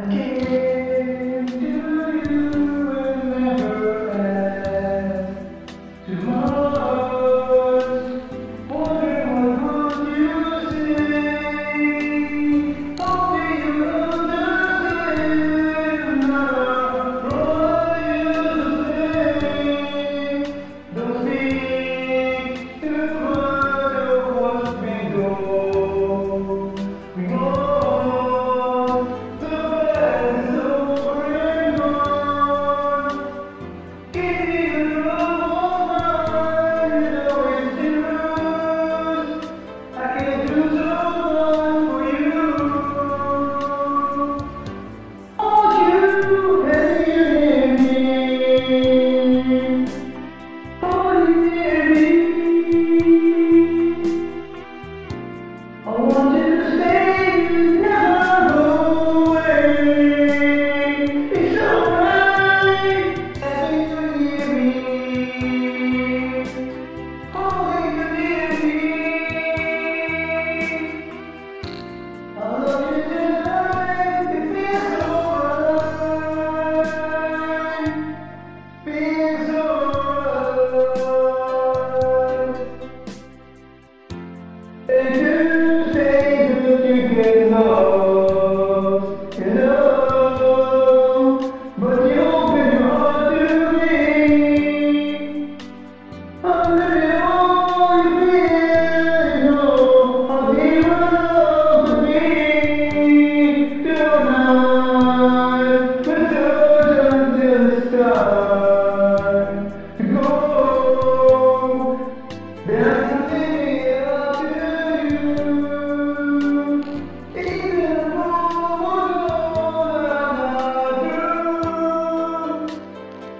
Again,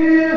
It